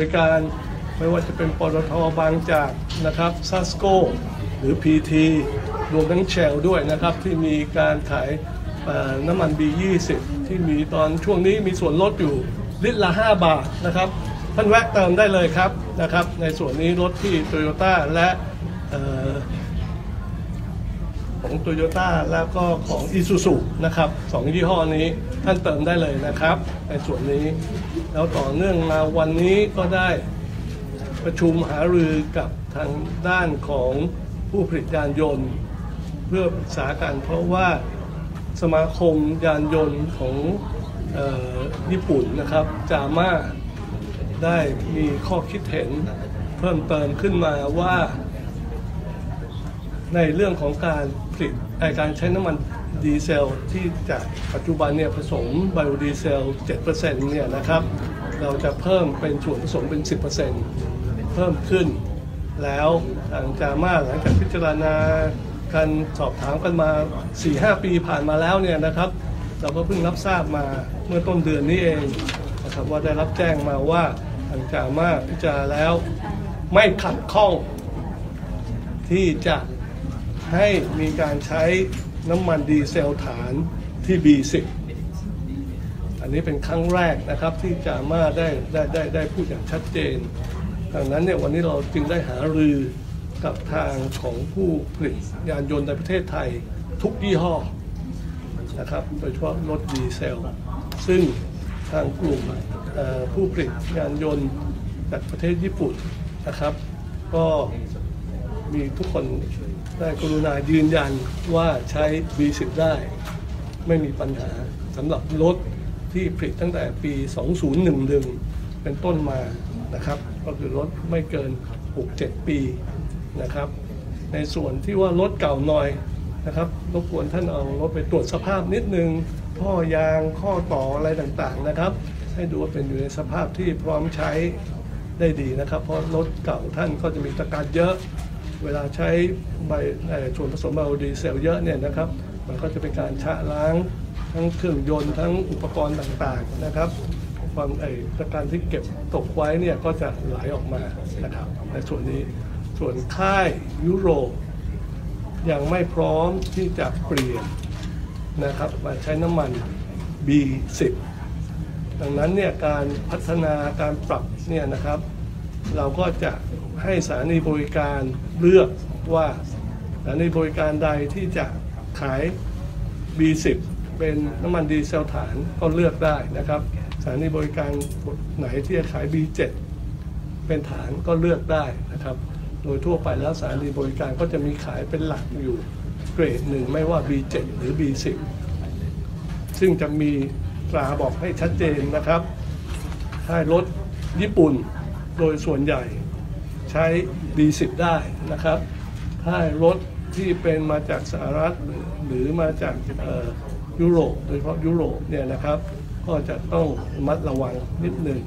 บริการไม่ว่าจะเป็นปตทบางจากนะครับซัสโกหรือ PT รวมทั้งแชลด้วยนะครับ ที่มีการขายน้ำมัน B20 ที่มีตอนช่วงนี้มีส่วนลดอยู่ลิตรละ 5 บาทนะครับท่านแวะเติมได้เลยครับนะครับ ในส่วนนี้รถที่โตโยต้าและ ของโตโยต้าแล้วก็ของ i s u z u นะครับสองยี่ห้อนี้ท่านเติมได้เลยนะครับในส่วนนี้ แล้วต่อเนื่องมาวันนี้ก็ได้ประชุมหารือกับทางด้านของผู้ผลิตยานยนต์ เพื่อปรึกษากันเพราะว่าสมาคมยานยนต์ของออญี่ปุ่นนะครับจาม่าได้มีข้อคิดเห็นเพิ่มเติมขึ้นมาว่า ในเรื่องของการผลิตการใช้น้ำมันดีเซลที่จากปัจจุบันเนี่ยผสมไบโอดีเซล 7%เนี่ยนะครับ เราจะเพิ่มเป็นส่วนผสมเป็น 10%เพิ่มขึ้น แล้วทางจามาหลังจากพิจารณาการสอบถามกันมา 4-5 ปีผ่านมาแล้วเนี่ยนะครับ เราก็เพิ่งรับทราบมาเมื่อต้นเดือนนี้เองนะครับว่าได้รับแจ้งมาว่าทางจามาพิจารณาแล้วไม่ขัดข้องที่จะ ให้มีการใช้น้ำมันดีเซลฐานที่ B10 อันนี้เป็นครั้งแรกนะครับที่จามาได้ได้ได้ได้พูดอย่างชัดเจน ดังนั้นเนี่ยวันนี้เราจึงได้หารือกับทางของผู้ผลิตยานยนต์ในประเทศไทยทุกยี่ห้อนะครับ โดยเฉพาะรถดีเซล ซึ่งทางกลุ่มผู้ผลิตยานยนต์จากประเทศญี่ปุ่นนะครับ ก็ มีทุกคนได้กรุณายืนยันว่าใช้ B10 ได้ ไม่มีปัญหาสำหรับรถที่ผลิตตั้งแต่ปี 2011 เป็นต้นมานะครับ ก็คือรถไม่เกิน 6-7 ปีนะครับ ในส่วนที่ว่ารถเก่าหน่อยนะครับรบกวนท่านเอารถไปตรวจสภาพนิดนึงท่อยางข้อต่ออะไรต่างๆนะครับ ให้ดูว่าเป็นอยู่ในสภาพที่พร้อมใช้ได้ดีนะครับ เพราะรถเก่าท่านก็จะมีตะการเยอะ เวลาใช้ใบเอ่อส่วนผสมไบโอดีเซลเยอะเนี่ยนะครับ มันก็จะเป็นการชะล้างทั้งเครื่องยนต์ทั้งอุปกรณ์ต่างๆนะครับ ความไอ้การที่เก็บตกไว้เนี่ยก็จะไหลออกมานะครับในส่วนนี้ส่วนค่ายยุโรปยังไม่พร้อมที่จะเปลี่ยนนะครับมาใช้น้ำมัน B10 ดังนั้นเนี่ยการพัฒนาการปรับเนี่ยนะครับ เราก็จะให้สถานีบริการเลือกว่าสถานีบริการใดที่จะขาย B10 เป็นน้ำมันดีเซลฐานก็เลือกได้นะครับสถานีบริการไหนที่จะขาย B7 เป็นฐานก็เลือกได้นะครับ โดยทั่วไปแล้วสถานีบริการก็จะมีขายเป็นหลักอยู่เกรดหนึ่งไม่ว่า B7 หรือ B10 ซึ่งจะมีตราบอกให้ชัดเจนนะครับ ถ้ารถญี่ปุ่น โดยส่วนใหญ่ใช้ B10 ได้นะครับ ถ้ารถที่เป็นมาจากสหรัฐหรือมาจากยุโรปโดยเฉพาะยุโรปเนี่ยนะครับ ก็จะต้องระมัดระวังนิดหนึ่ง